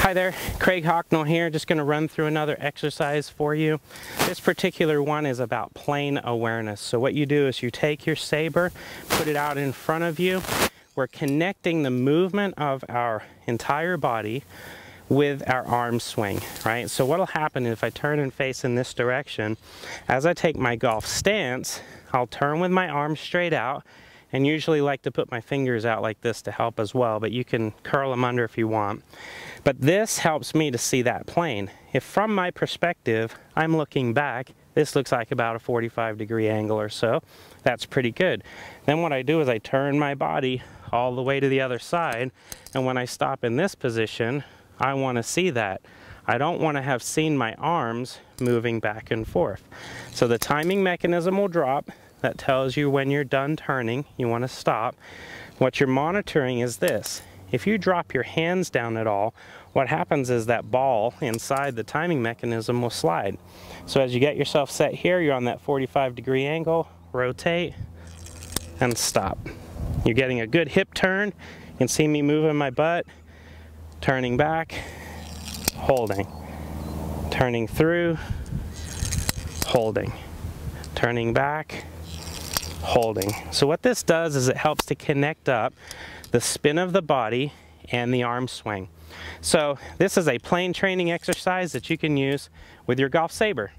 Hi there, Craig Hocknull here. Just going to run through another exercise for you. This particular one is about plane awareness. So what you do is you take your saber, put it out in front of you. We're connecting the movement of our entire body with our arm swing, right? So what'll happen if I turn and face in this direction, as I take my golf stance, I'll turn with my arm straight out and usually like to put my fingers out like this to help as well, but you can curl them under if you want. But this helps me to see that plane. If from my perspective, I'm looking back, this looks like about a 45 degree angle or so. That's pretty good. Then what I do is I turn my body all the way to the other side, and when I stop in this position, I want to see that. I don't want to have seen my arms moving back and forth. So the timing mechanism will drop, that tells you when you're done turning, you want to stop. What you're monitoring is this. If you drop your hands down at all, what happens is that ball inside the timing mechanism will slide. So as you get yourself set here, you're on that 45 degree angle, rotate, and stop. You're getting a good hip turn. You can see me moving my butt, turning back, holding, turning through, holding, turning back, holding. So what this does is it helps to connect up the spin of the body and the arm swing. So this is a plane training exercise that you can use with your golf saber.